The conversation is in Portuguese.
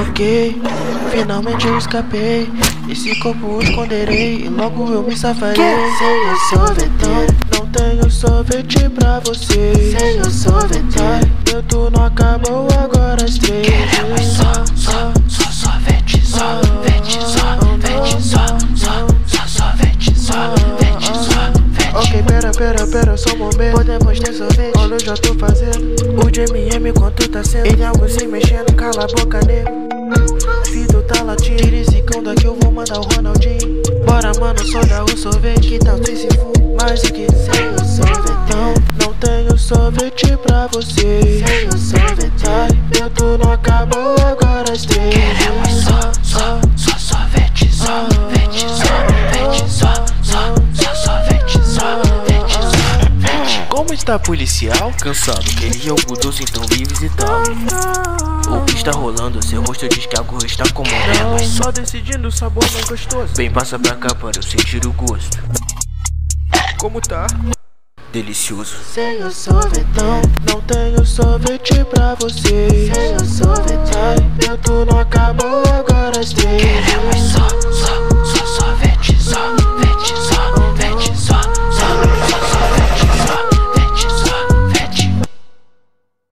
Ok, finalmente eu escapei. Esse corpo esconderei e logo eu me safarei. Sem o sorvetão, não tenho sorvete pra você. Sem o sorvetão, meu turno acabou agora às três. Queremos só, só, só sorvete, sorvete, sorvete, só, só, só sorvete, sorvete, sorvete. Ok, pera, pera, pera, só um momento. Podemos ter sorvete. Olha, eu já tô fazendo. O JMM quanto tá sendo. Ele algo se mexendo, cala a boca, nego. Tá latindo. Tira esse cão daqui, eu vou mandar o Ronaldinho. Bora, mano, só dá o sorvete. Que tal se for mais do que sem o sorvetão? Não tenho sorvete pra você. Sem o sorvetão, meu turno acabou agora às três. Queremos só, só, só sorvete, sorvete, sorvete, Como está policial? Cansado, queria o budoso, então vi visitá-lo. O que está rolando? Seu rosto diz que algo está comendo. Só decidindo o sabor mais gostoso. Bem, passa pra cá para eu sentir o gosto. Como tá? Delicioso. Sem o sorvetão, não tenho sorvete pra você. Sem o sorvetão, meu turno acabou agora às três.